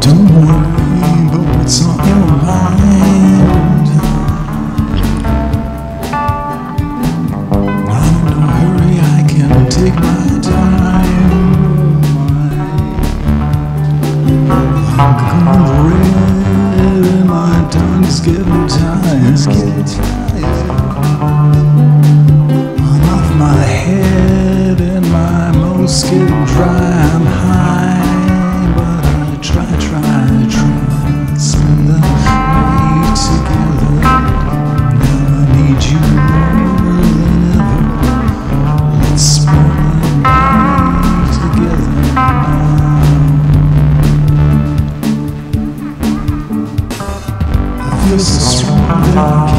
Don't worry about what's on your mind. Not in no hurry, I can take my time. I'm gonna read my tongue's getting tired. far.